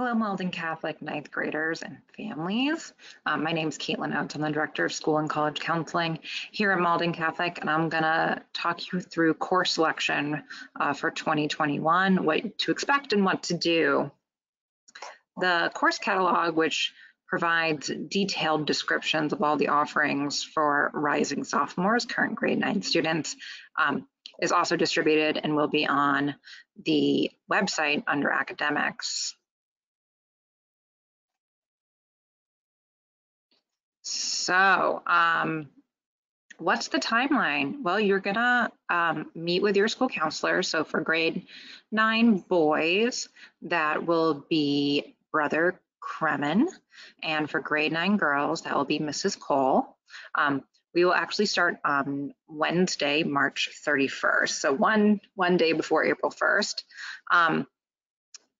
Hello, Malden Catholic ninth graders and families. Um, my name is Caitlin Oates. I'm the Director of School and College Counseling here at Malden Catholic, and I'm going to talk you through course selection uh, for 2021, what to expect and what to do. The course catalog, which provides detailed descriptions of all the offerings for rising sophomores, current grade nine students, um, is also distributed and will be on the website under academics. So, um, what's the timeline? Well, you're gonna um, meet with your school counselor. So for grade nine boys, that will be Brother Kremen. And for grade nine girls, that will be Mrs. Cole. Um, we will actually start on Wednesday, March 31st. So one, one day before April 1st. Um,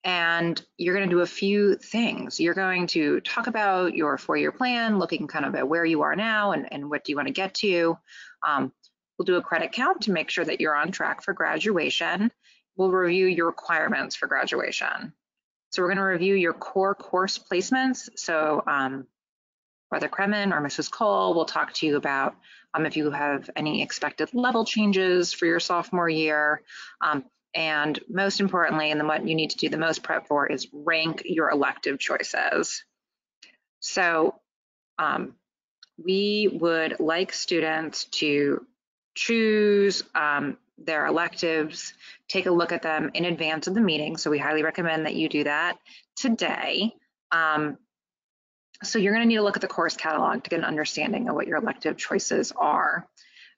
and you're going to do a few things. You're going to talk about your four-year plan, looking kind of at where you are now and, and what do you want to get to. Um, we'll do a credit count to make sure that you're on track for graduation. We'll review your requirements for graduation. So we're going to review your core course placements. So um, Brother Kremen or Mrs. Cole will talk to you about um, if you have any expected level changes for your sophomore year. Um, and most importantly, and then what you need to do the most prep for is rank your elective choices. So um, we would like students to choose um, their electives, take a look at them in advance of the meeting. So we highly recommend that you do that today. Um, so you're gonna need to look at the course catalog to get an understanding of what your elective choices are.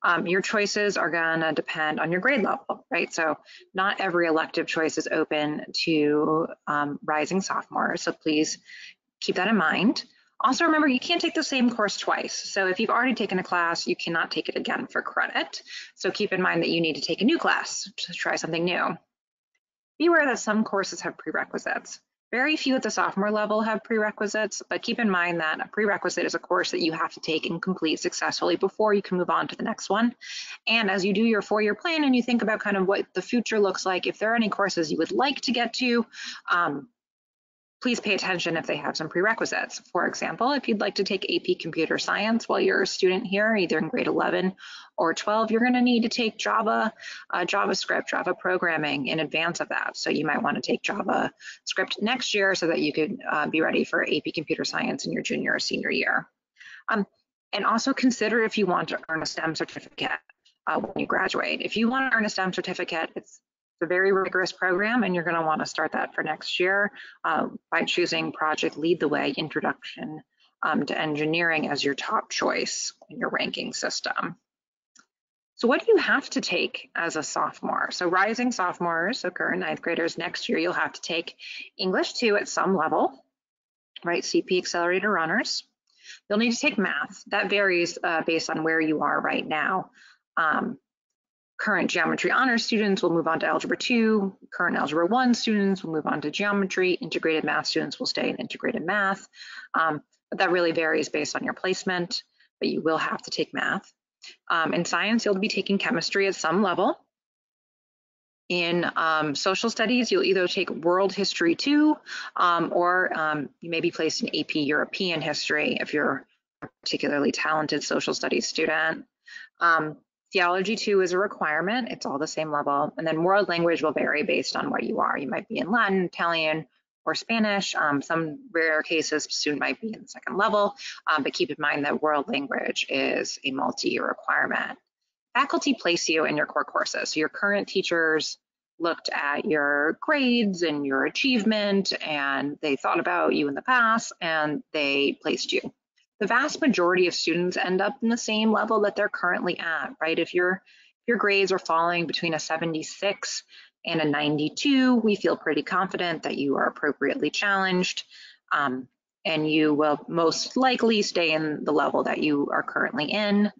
Um, your choices are gonna depend on your grade level, right? So not every elective choice is open to um, rising sophomores, so please keep that in mind. Also remember, you can't take the same course twice. So if you've already taken a class, you cannot take it again for credit. So keep in mind that you need to take a new class to try something new. Be aware that some courses have prerequisites. Very few at the sophomore level have prerequisites, but keep in mind that a prerequisite is a course that you have to take and complete successfully before you can move on to the next one. And as you do your four-year plan and you think about kind of what the future looks like, if there are any courses you would like to get to, um, please pay attention if they have some prerequisites. For example, if you'd like to take AP Computer Science while you're a student here, either in grade 11 or 12, you're gonna need to take Java, uh, JavaScript, Java programming in advance of that. So you might wanna take JavaScript next year so that you could uh, be ready for AP Computer Science in your junior or senior year. Um, and also consider if you want to earn a STEM certificate uh, when you graduate. If you want to earn a STEM certificate, it's a very rigorous program and you're going to want to start that for next year uh, by choosing Project Lead the Way Introduction um, to Engineering as your top choice in your ranking system. So what do you have to take as a sophomore? So rising sophomores, so current ninth graders, next year you'll have to take English 2 at some level, right? CP Accelerated Honors. You'll need to take math. That varies uh, based on where you are right now. Um, Current geometry honors students will move on to algebra 2. Current algebra 1 students will move on to geometry. Integrated math students will stay in integrated math. Um, but that really varies based on your placement, but you will have to take math. Um, in science, you'll be taking chemistry at some level. In um, social studies, you'll either take world history 2 um, or um, you may be placed in AP European history if you're a particularly talented social studies student. Um, Theology 2 is a requirement. It's all the same level. And then world language will vary based on where you are. You might be in Latin, Italian, or Spanish. Um, some rare cases, student might be in the second level, um, but keep in mind that world language is a multi-year requirement. Faculty place you in your core courses. So your current teachers looked at your grades and your achievement and they thought about you in the past and they placed you the vast majority of students end up in the same level that they're currently at, right? If your your grades are falling between a 76 and a 92, we feel pretty confident that you are appropriately challenged um, and you will most likely stay in the level that you are currently in.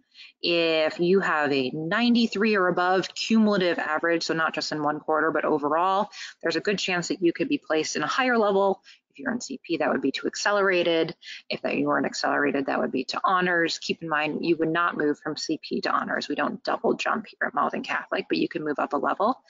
If you have a 93 or above cumulative average, so not just in one quarter, but overall, there's a good chance that you could be placed in a higher level if you're in CP, that would be to accelerated. If that you weren't accelerated, that would be to honors. Keep in mind, you would not move from CP to honors. We don't double jump here at Malden Catholic, but you can move up a level.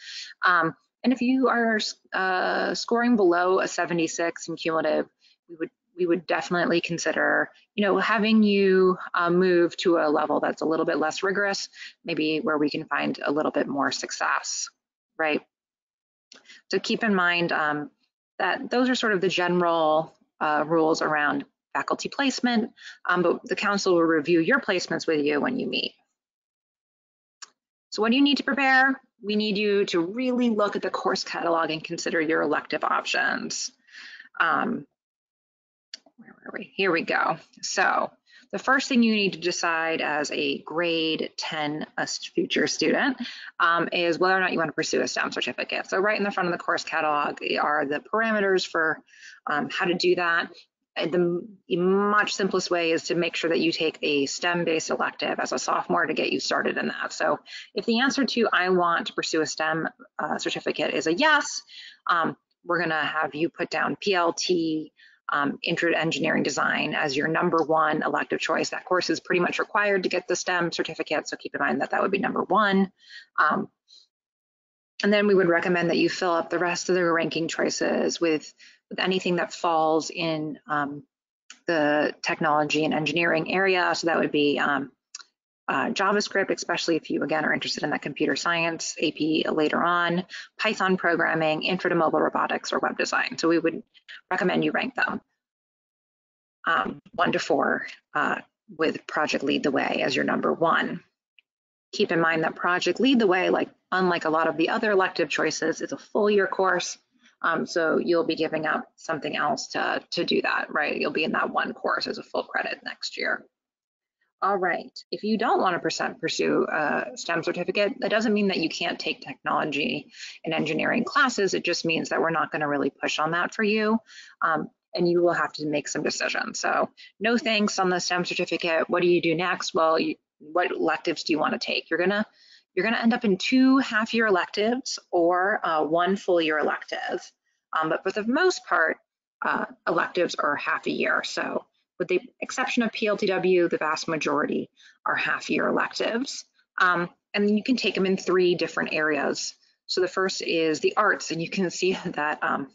Um, And if you are uh, scoring below a 76 in cumulative, we would we would definitely consider, you know, having you uh, move to a level that's a little bit less rigorous, maybe where we can find a little bit more success, right? So keep in mind um, that those are sort of the general uh, rules around faculty placement, um, but the council will review your placements with you when you meet. So what do you need to prepare? We need you to really look at the course catalog and consider your elective options. Um? Here we go. So the first thing you need to decide as a grade 10 a future student um, is whether or not you want to pursue a STEM certificate. So right in the front of the course catalog are the parameters for um, how to do that. The much simplest way is to make sure that you take a STEM-based elective as a sophomore to get you started in that. So if the answer to I want to pursue a STEM uh, certificate is a yes, um, we're gonna have you put down PLT, um, intro to engineering design as your number one elective choice. That course is pretty much required to get the STEM certificate, so keep in mind that that would be number one. Um, and then we would recommend that you fill up the rest of the ranking choices with, with anything that falls in um, the technology and engineering area. So that would be um, uh, JavaScript, especially if you, again, are interested in that computer science AP later on, Python programming, intro to mobile robotics, or web design. So we would recommend you rank them um, one to four uh, with Project Lead the Way as your number one. Keep in mind that Project Lead the Way, like unlike a lot of the other elective choices, is a full year course. Um, so you'll be giving up something else to, to do that, right? You'll be in that one course as a full credit next year all right, if you don't want to pursue a STEM certificate, that doesn't mean that you can't take technology and engineering classes. It just means that we're not going to really push on that for you. Um, and you will have to make some decisions. So no thanks on the STEM certificate. What do you do next? Well, you, what electives do you want to take? You're gonna you're gonna end up in two half-year electives or uh, one full-year elective. Um, but for the most part, uh, electives are half a year. So with the exception of PLTW, the vast majority are half-year electives. Um, and you can take them in three different areas. So the first is the arts, and you can see that um,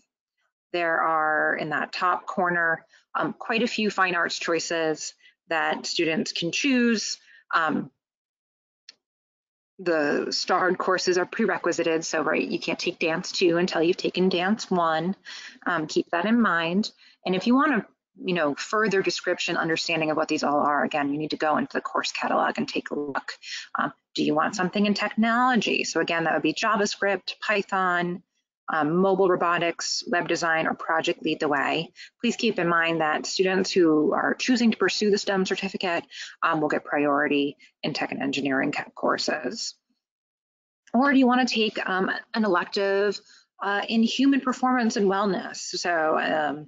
there are in that top corner um, quite a few fine arts choices that students can choose. Um, the starred courses are prerequisited, so right, you can't take dance two until you've taken dance one. Um, keep that in mind. And if you want to you know, further description, understanding of what these all are, again, you need to go into the course catalog and take a look. Um, do you want something in technology? So again, that would be JavaScript, Python, um, mobile robotics, web design, or project lead the way. Please keep in mind that students who are choosing to pursue the STEM certificate um, will get priority in tech and engineering courses. Or do you want to take um, an elective uh, in human performance and wellness? So um,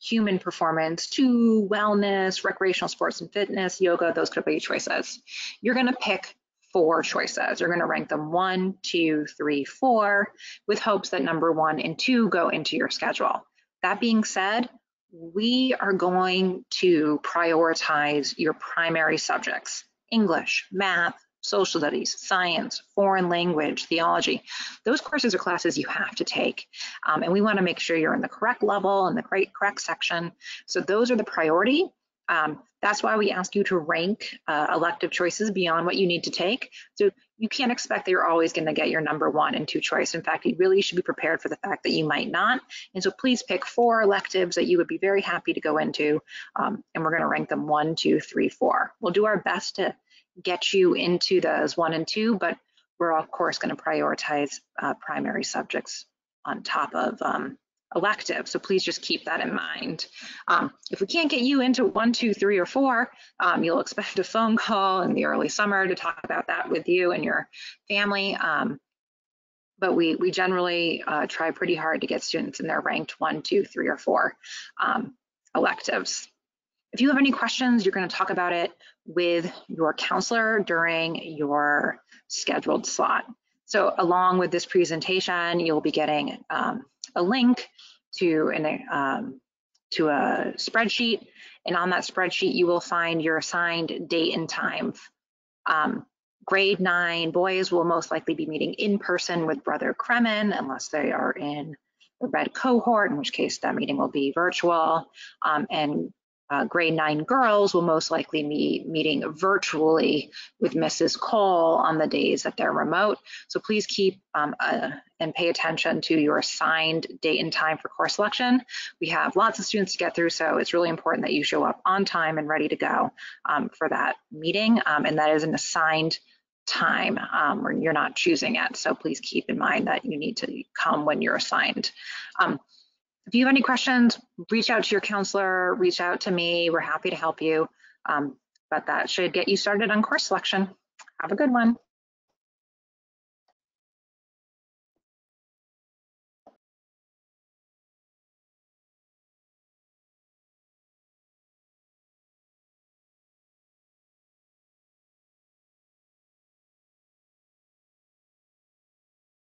human performance to wellness, recreational sports and fitness, yoga, those could be choices. You're going to pick four choices. You're going to rank them one, two, three, four, with hopes that number one and two go into your schedule. That being said, we are going to prioritize your primary subjects English, math, social studies, science, foreign language, theology. Those courses are classes you have to take. Um, and we wanna make sure you're in the correct level and the correct, correct section. So those are the priority. Um, that's why we ask you to rank uh, elective choices beyond what you need to take. So you can't expect that you're always gonna get your number one and two choice. In fact, you really should be prepared for the fact that you might not. And so please pick four electives that you would be very happy to go into. Um, and we're gonna rank them one, two, three, four. We'll do our best to get you into those one and two, but we're of course going to prioritize uh, primary subjects on top of um, elective. So please just keep that in mind. Um, if we can't get you into one, two, three, or four, um, you'll expect a phone call in the early summer to talk about that with you and your family. Um, but we, we generally uh, try pretty hard to get students in their ranked one, two, three, or four um, electives. If you have any questions, you're going to talk about it with your counselor during your scheduled slot. So along with this presentation, you'll be getting um, a link to an um, to a spreadsheet, and on that spreadsheet, you will find your assigned date and time um, grade nine boys will most likely be meeting in person with Brother Kremen unless they are in the red cohort, in which case that meeting will be virtual. Um, and uh, grade nine girls will most likely be meeting virtually with Mrs. Cole on the days that they're remote. So please keep um, uh, and pay attention to your assigned date and time for course selection. We have lots of students to get through, so it's really important that you show up on time and ready to go um, for that meeting. Um, and that is an assigned time um, you're not choosing it. So please keep in mind that you need to come when you're assigned. Um, if you have any questions, reach out to your counselor, reach out to me. We're happy to help you. Um, but that should get you started on course selection. Have a good one.